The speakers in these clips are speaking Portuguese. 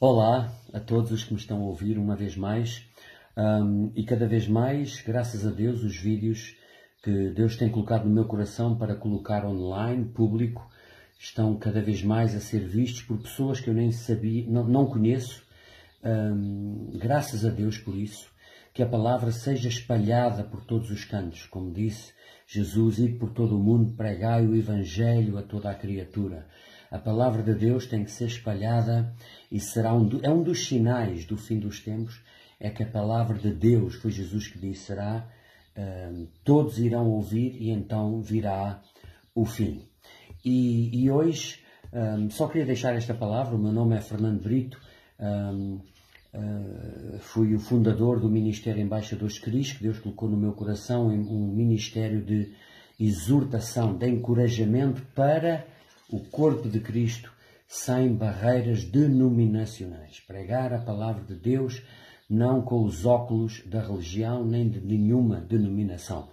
Olá a todos os que me estão a ouvir uma vez mais um, e cada vez mais, graças a Deus, os vídeos que Deus tem colocado no meu coração para colocar online, público, estão cada vez mais a ser vistos por pessoas que eu nem sabia, não, não conheço. Um, graças a Deus por isso, que a palavra seja espalhada por todos os cantos, como disse Jesus, ir por todo o mundo, pregai o Evangelho a toda a criatura. A palavra de Deus tem que ser espalhada e será um, é um dos sinais do fim dos tempos, é que a palavra de Deus, foi Jesus que disse, será, uh, todos irão ouvir e então virá o fim. E, e hoje, um, só queria deixar esta palavra, o meu nome é Fernando Brito, um, uh, fui o fundador do Ministério Embaixadores Cristo, que Deus colocou no meu coração um ministério de exortação, de encorajamento para o corpo de Cristo sem barreiras denominacionais. Pregar a palavra de Deus não com os óculos da religião nem de nenhuma denominação.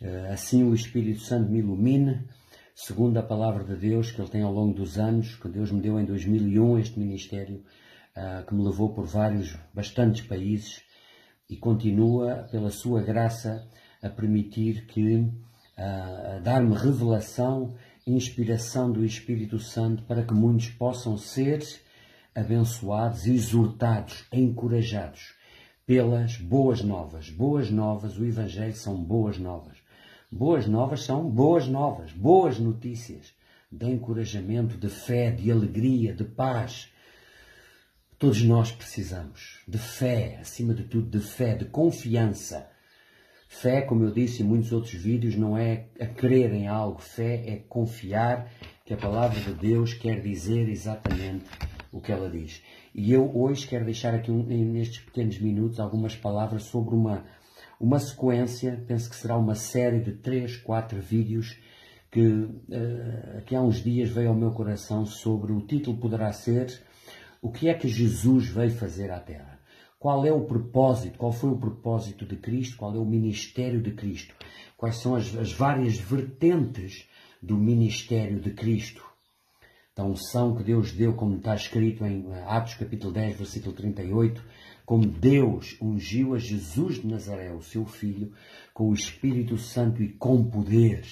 Eh, assim o Espírito Santo me ilumine, segundo a palavra de Deus que Ele tem ao longo dos anos, que Deus me deu em 2001 este ministério, eh, que me levou por vários, bastantes países e continua, pela sua graça, a permitir que, a dar-me revelação inspiração do Espírito Santo para que muitos possam ser abençoados, exortados, encorajados pelas boas novas. Boas novas, o Evangelho são boas novas. Boas novas são boas novas, boas notícias de encorajamento, de fé, de alegria, de paz. Todos nós precisamos de fé, acima de tudo, de fé, de confiança Fé, como eu disse em muitos outros vídeos, não é a crer em algo. Fé é confiar que a palavra de Deus quer dizer exatamente o que ela diz. E eu hoje quero deixar aqui nestes pequenos minutos algumas palavras sobre uma, uma sequência, penso que será uma série de três, quatro vídeos que, uh, que há uns dias veio ao meu coração sobre o título poderá ser O que é que Jesus veio fazer à Terra? Qual é o propósito? Qual foi o propósito de Cristo? Qual é o ministério de Cristo? Quais são as, as várias vertentes do ministério de Cristo? Da unção que Deus deu, como está escrito em Atos capítulo 10, versículo 38, como Deus ungiu a Jesus de Nazaré, o seu filho, com o Espírito Santo e com poder,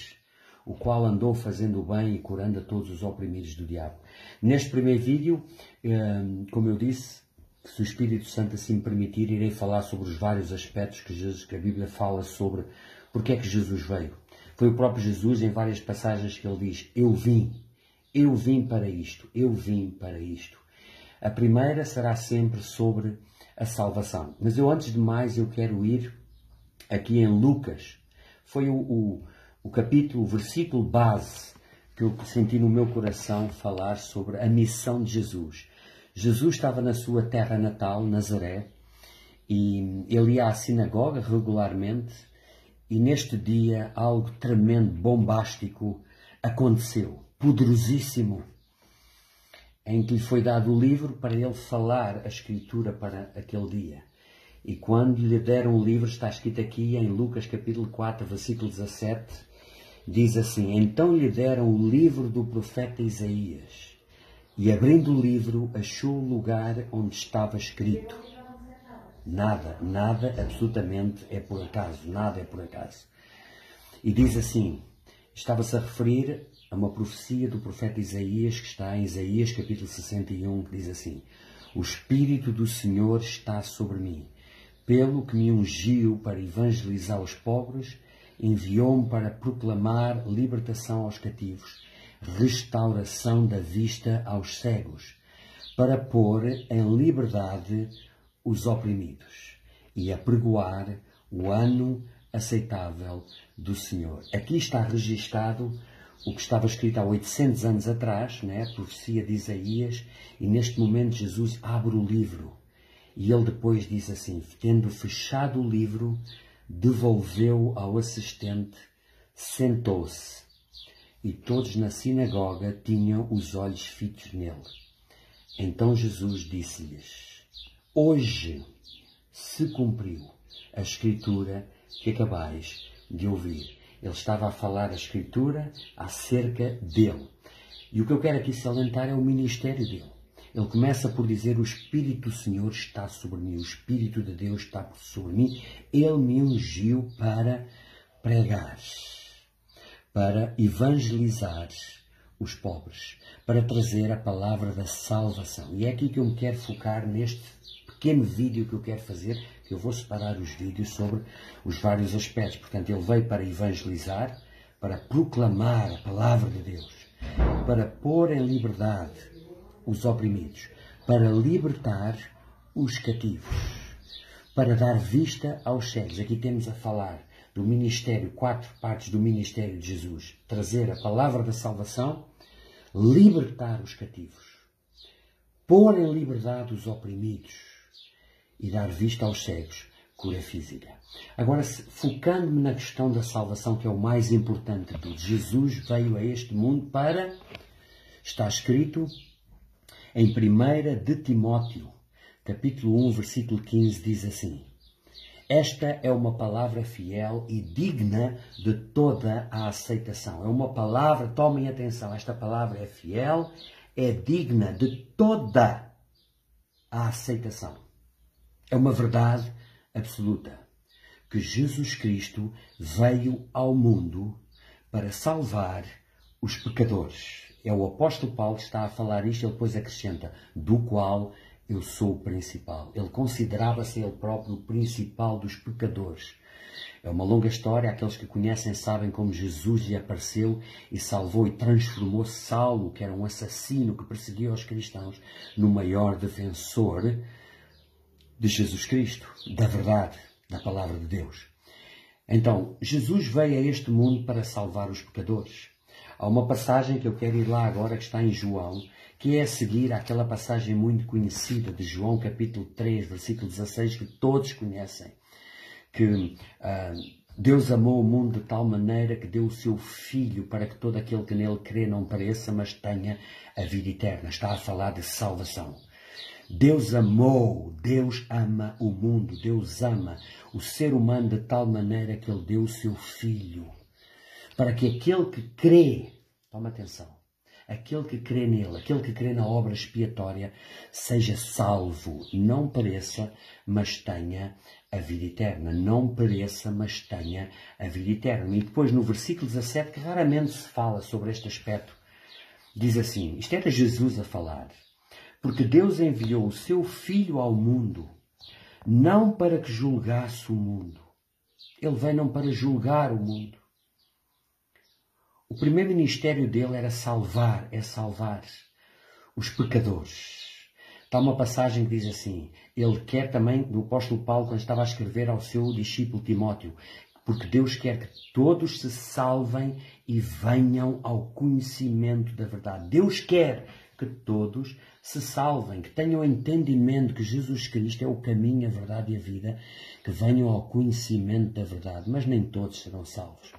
o qual andou fazendo o bem e curando a todos os oprimidos do diabo. Neste primeiro vídeo, eh, como eu disse, se o Espírito Santo assim permitir, irei falar sobre os vários aspectos que, Jesus, que a Bíblia fala sobre porque é que Jesus veio. Foi o próprio Jesus, em várias passagens, que ele diz: Eu vim, eu vim para isto, eu vim para isto. A primeira será sempre sobre a salvação. Mas eu, antes de mais, eu quero ir aqui em Lucas. Foi o, o, o capítulo, o versículo base que eu senti no meu coração falar sobre a missão de Jesus. Jesus estava na sua terra natal, Nazaré, e ele ia à sinagoga regularmente, e neste dia algo tremendo, bombástico aconteceu, poderosíssimo, em que lhe foi dado o livro para ele falar a escritura para aquele dia. E quando lhe deram o livro, está escrito aqui em Lucas capítulo 4, versículo 17, diz assim: Então lhe deram o livro do profeta Isaías. E abrindo o livro, achou o lugar onde estava escrito. Nada, nada absolutamente é por acaso, nada é por acaso. E diz assim: estava-se a referir a uma profecia do profeta Isaías, que está em Isaías capítulo 61, que diz assim: O Espírito do Senhor está sobre mim, pelo que me ungiu para evangelizar os pobres, enviou-me para proclamar libertação aos cativos restauração da vista aos cegos, para pôr em liberdade os oprimidos e apregoar o ano aceitável do Senhor. Aqui está registado o que estava escrito há 800 anos atrás, né? a profecia de Isaías, e neste momento Jesus abre o livro. E ele depois diz assim: tendo fechado o livro, devolveu ao assistente, sentou-se e todos na sinagoga tinham os olhos fitos nele. Então Jesus disse-lhes: Hoje se cumpriu a escritura que acabais de ouvir. Ele estava a falar a escritura acerca dele. E o que eu quero aqui salientar é o ministério dele. Ele começa por dizer: O Espírito do Senhor está sobre mim, o Espírito de Deus está sobre mim. Ele me ungiu para pregar, para evangelizar os pobres, para trazer a palavra da salvação. E é aqui que eu me quero focar neste pequeno vídeo que eu quero fazer, que eu vou separar os vídeos sobre os vários aspectos. Portanto, ele veio para evangelizar, para proclamar a palavra de Deus, para pôr em liberdade os oprimidos, para libertar os cativos, para dar vista aos cegos. Aqui temos a falar do ministério, quatro partes do ministério de Jesus: trazer a palavra da salvação, libertar os cativos, pôr em liberdade os oprimidos e dar vista aos cegos, cura física. Agora, focando-me na questão da salvação, que é o mais importante de tudo, Jesus veio a este mundo para, está escrito em 1 de Timóteo, capítulo 1, versículo 15, diz assim: esta é uma palavra fiel e digna de toda a aceitação. É uma palavra, tomem atenção, esta palavra é fiel, é digna de toda a aceitação. É uma verdade absoluta que Jesus Cristo veio ao mundo para salvar os pecadores. É o apóstolo Paulo que está a falar isto, ele depois acrescenta, do qual eu sou o principal. Ele considerava-se ele próprio o principal dos pecadores. É uma longa história, aqueles que conhecem sabem como Jesus lhe apareceu e salvou e transformou Saulo, que era um assassino que perseguia os cristãos, no maior defensor de Jesus Cristo, da verdade, da palavra de Deus. Então, Jesus veio a este mundo para salvar os pecadores. Há uma passagem que eu quero ir lá agora, que está em João, que é seguir àquela passagem muito conhecida de João capítulo 3, versículo 16, que todos conhecem, que uh, Deus amou o mundo de tal maneira que deu o seu Filho para que todo aquele que nele crê não pareça, mas tenha a vida eterna. Está a falar de salvação. Deus amou, Deus ama o mundo, Deus ama o ser humano de tal maneira que ele deu o seu Filho, para que aquele que crê, toma atenção, aquele que crê nele, aquele que crê na obra expiatória, seja salvo, não pareça, mas tenha a vida eterna. Não pareça, mas tenha a vida eterna. E depois no versículo 17, que raramente se fala sobre este aspecto, diz assim: isto era Jesus a falar. Porque Deus enviou o seu Filho ao mundo, não para que julgasse o mundo. Ele veio não para julgar o mundo, o primeiro ministério dele era salvar, é salvar os pecadores. Está uma passagem que diz assim: ele quer também, do apóstolo Paulo, quando estava a escrever ao seu discípulo Timóteo, porque Deus quer que todos se salvem e venham ao conhecimento da verdade. Deus quer que todos se salvem, que tenham entendimento que Jesus Cristo é o caminho, a verdade e a vida, que venham ao conhecimento da verdade. Mas nem todos serão salvos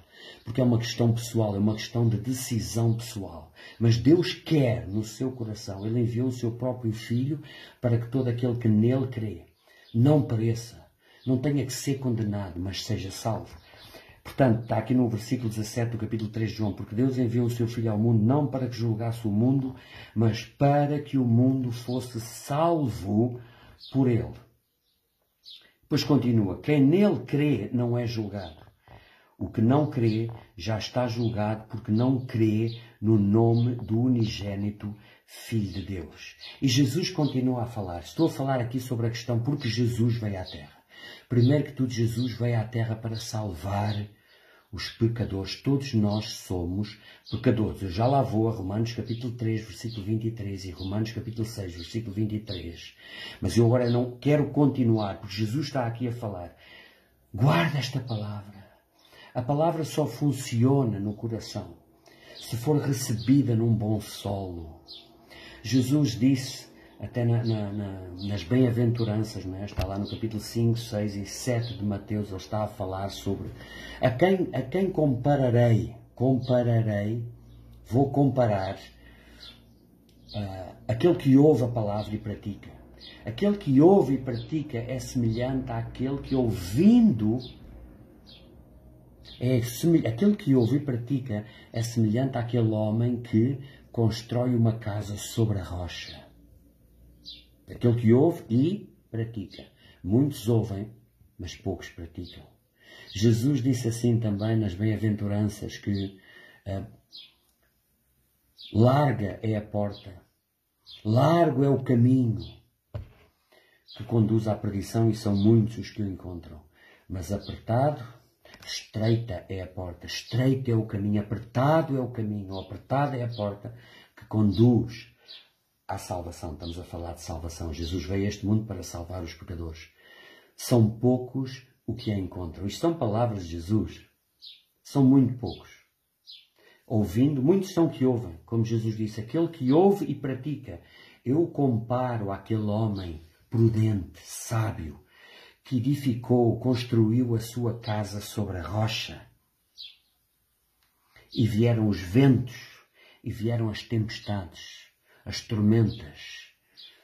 porque é uma questão pessoal, é uma questão de decisão pessoal. Mas Deus quer no seu coração, Ele enviou o seu próprio Filho para que todo aquele que nele crê não pareça, não tenha que ser condenado, mas seja salvo. Portanto, está aqui no versículo 17 do capítulo 3 de João, porque Deus enviou o seu Filho ao mundo não para que julgasse o mundo, mas para que o mundo fosse salvo por ele. Depois continua: quem nele crê não é julgado. O que não crê já está julgado porque não crê no nome do unigênito Filho de Deus. E Jesus continua a falar. Estou a falar aqui sobre a questão porque Jesus veio à Terra. Primeiro que tudo, Jesus veio à Terra para salvar os pecadores. Todos nós somos pecadores. Eu já lá vou a Romanos capítulo 3, versículo 23 e Romanos capítulo 6, versículo 23. Mas eu agora não quero continuar, porque Jesus está aqui a falar. Guarda esta palavra. A palavra só funciona no coração se for recebida num bom solo. Jesus disse, até na, na, na, nas bem-aventuranças, é? está lá no capítulo 5, 6 e 7 de Mateus, ele está a falar sobre a quem, a quem compararei, compararei, vou comparar uh, aquele que ouve a palavra e pratica. Aquele que ouve e pratica é semelhante àquele que ouvindo é aquele que ouve e pratica é semelhante àquele homem que constrói uma casa sobre a rocha. Aquele que ouve e pratica. Muitos ouvem, mas poucos praticam. Jesus disse assim também nas bem-aventuranças que uh, larga é a porta, largo é o caminho que conduz à perdição e são muitos os que o encontram. Mas apertado, estreita é a porta, estreito é o caminho, apertado é o caminho, apertada é a porta que conduz à salvação. Estamos a falar de salvação. Jesus veio a este mundo para salvar os pecadores. São poucos o que a encontram. Isto são palavras de Jesus. São muito poucos. Ouvindo, muitos são que ouvem. Como Jesus disse, aquele que ouve e pratica. Eu comparo àquele homem prudente, sábio, que edificou, construiu a sua casa sobre a rocha. E vieram os ventos, e vieram as tempestades, as tormentas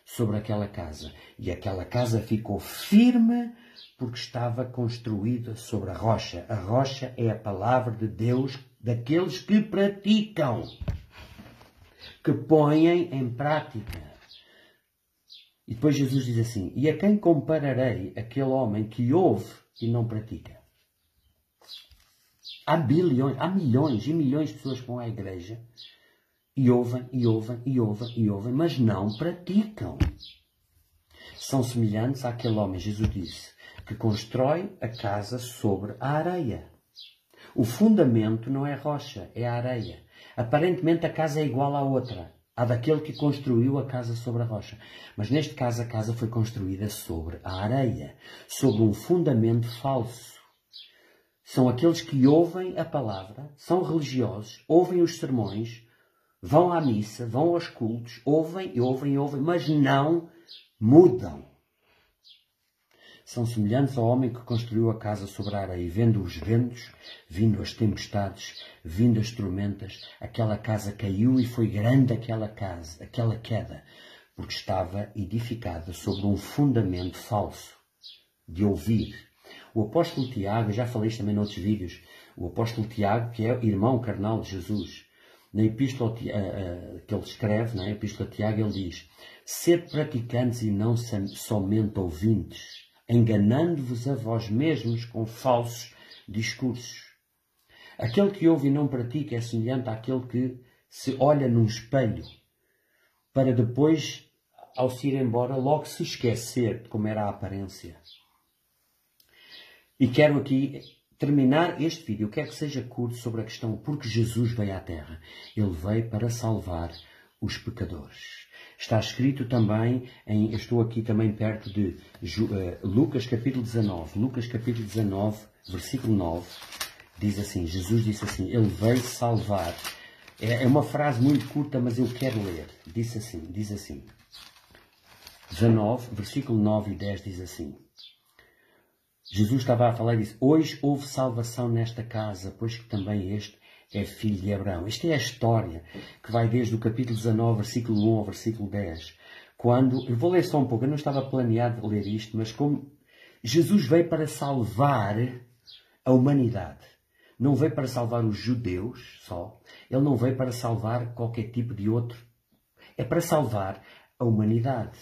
sobre aquela casa. E aquela casa ficou firme porque estava construída sobre a rocha. A rocha é a palavra de Deus daqueles que praticam, que põem em prática. E depois Jesus diz assim: E a quem compararei aquele homem que ouve e não pratica? Há bilhões, há milhões e milhões de pessoas que vão à igreja e ouvem, e ouvem, e ouvem, e ouvem, mas não praticam. São semelhantes àquele homem, Jesus disse, que constrói a casa sobre a areia. O fundamento não é rocha, é a areia. Aparentemente a casa é igual à outra, à daquele que construiu a casa sobre a rocha. Mas neste caso a casa foi construída sobre a areia, sobre um fundamento falso. São aqueles que ouvem a palavra, são religiosos, ouvem os sermões, vão à missa, vão aos cultos, ouvem e ouvem e ouvem, mas não mudam são semelhantes ao homem que construiu a casa sobre a areia, vendo os ventos, vindo as tempestades, vindo as tormentas, aquela casa caiu e foi grande aquela casa, aquela queda, porque estava edificada sobre um fundamento falso de ouvir. O apóstolo Tiago, já falei isto também noutros vídeos, o apóstolo Tiago, que é irmão carnal de Jesus, na epístola eh, eh, que ele escreve, na epístola Tiago, ele diz: Ser praticantes e não somente ouvintes enganando-vos a vós mesmos com falsos discursos. Aquele que ouve e não pratica é semelhante àquele que se olha num espelho para depois, ao se ir embora, logo se esquecer de como era a aparência. E quero aqui terminar este vídeo, quer que seja curto, sobre a questão porque Jesus veio à Terra. Ele veio para salvar os pecadores. Está escrito também, em, estou aqui também perto de uh, Lucas capítulo 19. Lucas capítulo 19, versículo 9, diz assim, Jesus disse assim, Ele veio salvar. É, é uma frase muito curta, mas eu quero ler. Diz assim, diz assim. 19, versículo 9 e 10 diz assim. Jesus estava a falar e disse, Hoje houve salvação nesta casa, pois que também este é filho de Abraão. Esta é a história que vai desde o capítulo 19, versículo 1 ao versículo 10. Quando, eu vou ler só um pouco, eu não estava planeado ler isto, mas como Jesus veio para salvar a humanidade. Não veio para salvar os judeus só. Ele não veio para salvar qualquer tipo de outro. É para salvar a humanidade.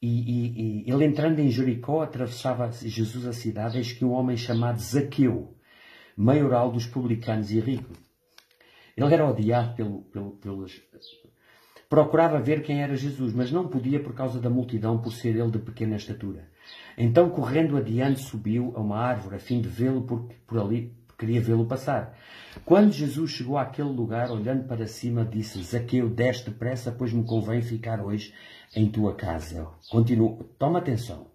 E, e, e ele entrando em Jericó, atravessava Jesus a cidade, eis que um homem chamado Zaqueu, maioral dos publicanos e rico, ele era odiado pelo, pelo, pelos. Procurava ver quem era Jesus, mas não podia por causa da multidão, por ser ele de pequena estatura. Então, correndo adiante, subiu a uma árvore, a fim de vê-lo, porque por ali queria vê-lo passar. Quando Jesus chegou àquele lugar, olhando para cima, disse: Zaqueu, desce depressa, pois me convém ficar hoje em tua casa. Continua, toma atenção.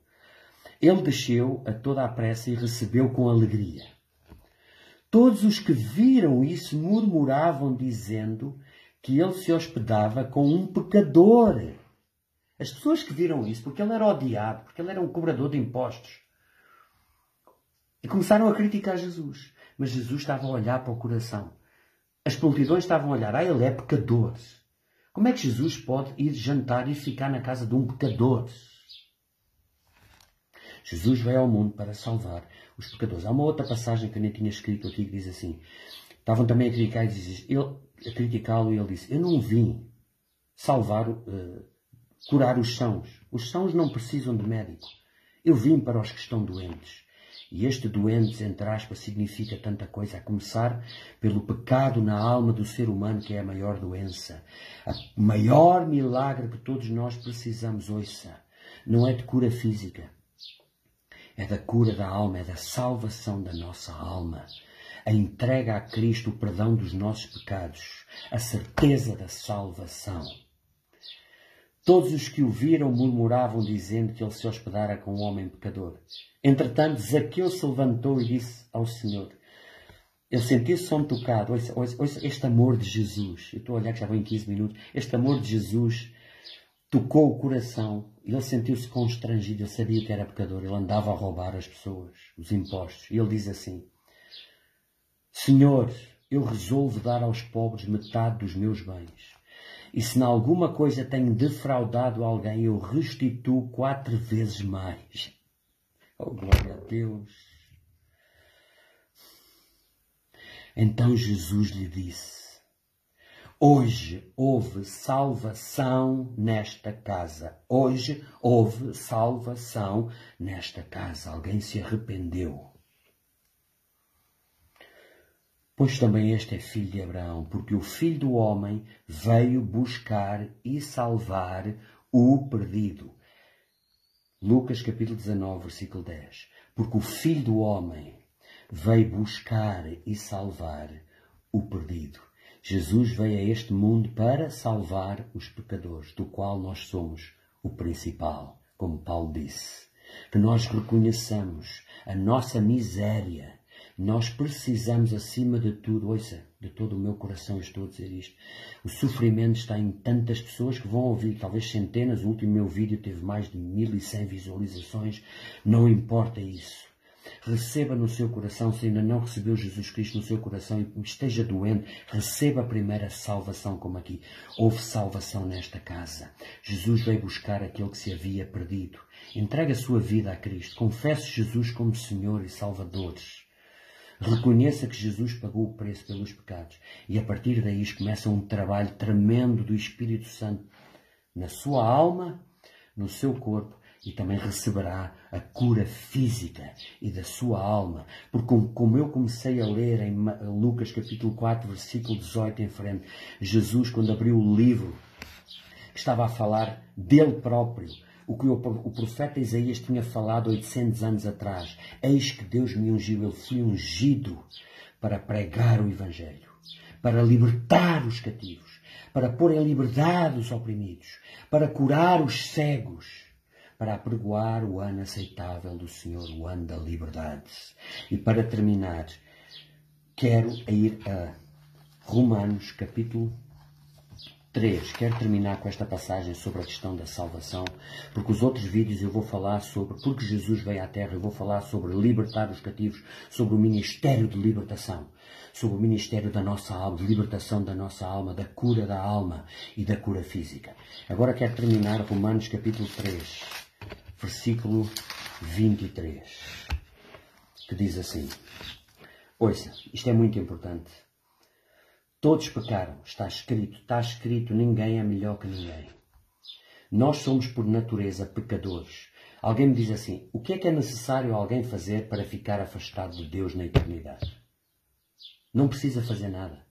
Ele desceu a toda a pressa e recebeu com alegria. Todos os que viram isso murmuravam, dizendo que ele se hospedava com um pecador. As pessoas que viram isso, porque ele era odiado, porque ele era um cobrador de impostos, e começaram a criticar Jesus. Mas Jesus estava a olhar para o coração. As multidões estavam a olhar, ah, ele é pecador. Como é que Jesus pode ir jantar e ficar na casa de um pecador? Jesus veio ao mundo para salvar os pecadores. Há uma outra passagem que eu nem tinha escrito aqui que diz assim: estavam também a criticar-lo e ele disse: Eu não vim salvar uh, curar os sãos. Os sãos não precisam de médico. Eu vim para os que estão doentes. E este doentes, entre aspas, significa tanta coisa, a começar pelo pecado na alma do ser humano, que é a maior doença. O maior milagre que todos nós precisamos, ouça, não é de cura física, é da cura da alma, é da salvação da nossa alma. A entrega a Cristo o perdão dos nossos pecados, a certeza da salvação. Todos os que o viram murmuravam, dizendo que ele se hospedara com um homem pecador. Entretanto, Zaqueu se levantou e disse ao Senhor: Ele sentiu-se som tocado. Ouça, ouça, ouça, este amor de Jesus. Eu estou a olhar que já vou em 15 minutos. Este amor de Jesus tocou o coração. Ele sentiu-se constrangido. Ele sabia que era pecador. Ele andava a roubar as pessoas, os impostos. E ele diz assim: Senhor, eu resolvo dar aos pobres metade dos meus bens. E se em alguma coisa tenho defraudado alguém, eu restituo quatro vezes mais. Oh, glória a Deus! Então Jesus lhe disse: Hoje houve salvação nesta casa. Hoje houve salvação nesta casa. Alguém se arrependeu. Pois também este é filho de Abraão, porque o filho do homem veio buscar e salvar o perdido. Lucas capítulo 19, versículo 10. Porque o filho do homem veio buscar e salvar o perdido. Jesus veio a este mundo para salvar os pecadores, do qual nós somos o principal, como Paulo disse. Que nós reconheçamos a nossa miséria nós precisamos, acima de tudo, ouça, de todo o meu coração estou a dizer isto. O sofrimento está em tantas pessoas que vão ouvir, talvez centenas. O último meu vídeo teve mais de 1100 visualizações. Não importa isso. Receba no seu coração, se ainda não recebeu Jesus Cristo no seu coração e esteja doente, receba a primeira salvação, como aqui. Houve salvação nesta casa. Jesus veio buscar aquele que se havia perdido. Entregue a sua vida a Cristo. Confesse Jesus como Senhor e Salvador. Reconheça que Jesus pagou o preço pelos pecados. E a partir daí começa um trabalho tremendo do Espírito Santo na sua alma, no seu corpo e também receberá a cura física e da sua alma. Porque como eu comecei a ler em Lucas capítulo 4, versículo 18 em frente, Jesus quando abriu o livro estava a falar dele próprio, o que o profeta Isaías tinha falado 800 anos atrás. Eis que Deus me ungiu, ele foi ungido para pregar o Evangelho, para libertar os cativos, para pôr em liberdade os oprimidos, para curar os cegos, para apregoar o ano aceitável do Senhor, o ano da liberdade. E para terminar, quero ir a Romanos capítulo 3. Quero terminar com esta passagem sobre a questão da salvação, porque os outros vídeos eu vou falar sobre, porque Jesus veio à Terra, eu vou falar sobre libertar os cativos, sobre o ministério de libertação, sobre o ministério da nossa alma, de libertação da nossa alma, da cura da alma e da cura física. Agora quero terminar Romanos capítulo 3, versículo 23, que diz assim, ouça, isto é muito importante. Todos pecaram, está escrito, está escrito, ninguém é melhor que ninguém. Nós somos por natureza pecadores. Alguém me diz assim: o que é que é necessário alguém fazer para ficar afastado de Deus na eternidade? Não precisa fazer nada.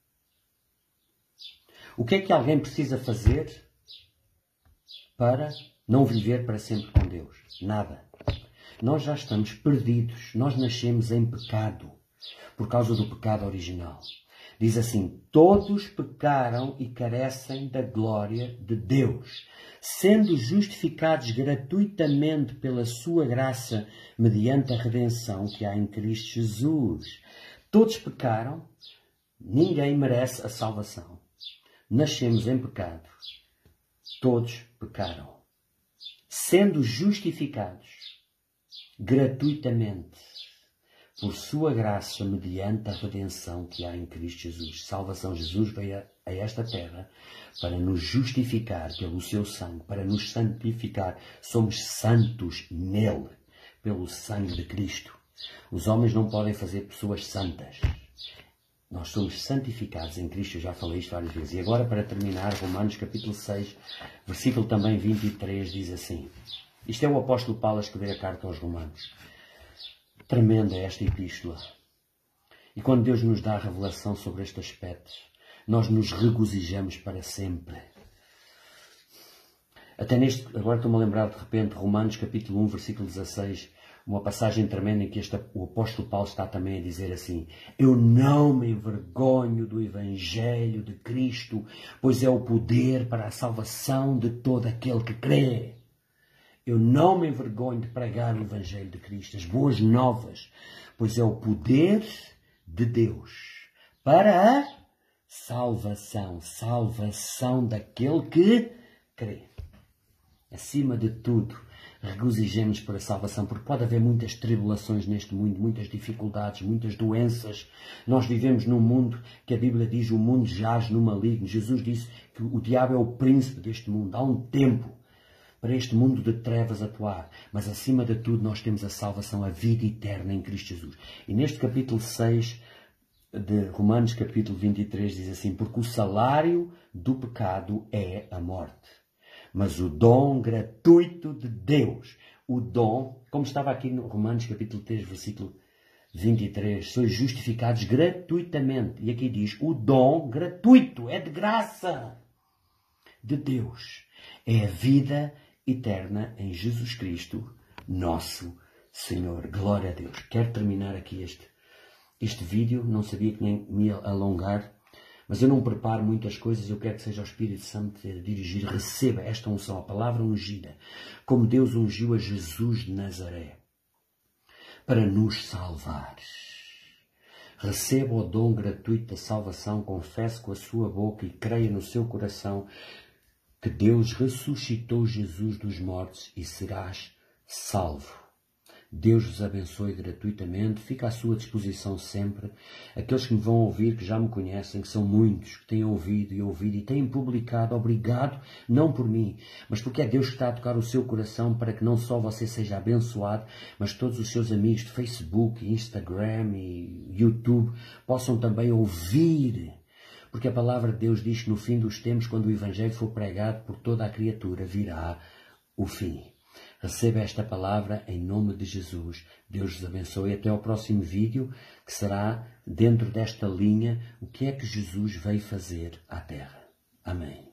O que é que alguém precisa fazer para não viver para sempre com Deus? Nada. Nós já estamos perdidos. Nós nascemos em pecado por causa do pecado original. Diz assim: Todos pecaram e carecem da glória de Deus, sendo justificados gratuitamente pela sua graça, mediante a redenção que há em Cristo Jesus. Todos pecaram, ninguém merece a salvação. Nascemos em pecado. Todos pecaram. Sendo justificados gratuitamente por sua graça, mediante a redenção que há em Cristo Jesus. Salvação, Jesus veio a esta terra para nos justificar pelo seu sangue, para nos santificar. Somos santos nele, pelo sangue de Cristo. Os homens não podem fazer pessoas santas. Nós somos santificados em Cristo, eu já falei isto várias vezes. E agora, para terminar, Romanos capítulo 6, versículo também 23, diz assim. Isto é o apóstolo Paulo a escrever a carta aos Romanos. Tremenda esta epístola. E quando Deus nos dá a revelação sobre este aspecto, nós nos regozijamos para sempre. Até neste, agora estou-me a lembrar de repente, Romanos capítulo 1, versículo 16, uma passagem tremenda em que este, o apóstolo Paulo está também a dizer assim: Eu não me envergonho do Evangelho de Cristo, pois é o poder para a salvação de todo aquele que crê. Eu não me envergonho de pregar o Evangelho de Cristo, as boas novas, pois é o poder de Deus para a salvação, salvação daquele que crê. Acima de tudo, regozijemos por a salvação, porque pode haver muitas tribulações neste mundo, muitas dificuldades, muitas doenças. Nós vivemos num mundo que a Bíblia diz o mundo jaz no maligno. Jesus disse que o diabo é o príncipe deste mundo. Há um tempo para este mundo de trevas atuar, mas acima de tudo nós temos a salvação, a vida eterna em Cristo Jesus. E neste capítulo 6 de Romanos, capítulo 23, diz assim: Porque o salário do pecado é a morte mas o dom gratuito de Deus. O dom, como estava aqui no Romanos capítulo 3, versículo 23, sois justificados gratuitamente. E aqui diz, o dom gratuito, é de graça de Deus. É a vida eterna em Jesus Cristo, nosso Senhor. Glória a Deus. Quero terminar aqui este, este vídeo, não sabia que nem me alongar, mas eu não preparo muitas coisas, eu quero que seja o Espírito Santo a dirigir. Receba esta unção, a palavra ungida, como Deus ungiu a Jesus de Nazaré, para nos salvar. Receba o dom gratuito da salvação, confesse com a sua boca e creia no seu coração que Deus ressuscitou Jesus dos mortos e serás salvo. Deus vos abençoe gratuitamente, fica à sua disposição sempre. Aqueles que me vão ouvir, que já me conhecem, que são muitos, que têm ouvido e ouvido e têm publicado, obrigado, não por mim, mas porque é Deus que está a tocar o seu coração para que não só você seja abençoado, mas todos os seus amigos de Facebook, Instagram e YouTube possam também ouvir. Porque a palavra de Deus diz que no fim dos tempos, quando o Evangelho for pregado por toda a criatura, virá o fim. Receba esta palavra em nome de Jesus. Deus os abençoe. Até ao próximo vídeo, que será dentro desta linha o que é que Jesus veio fazer à Terra. Amém.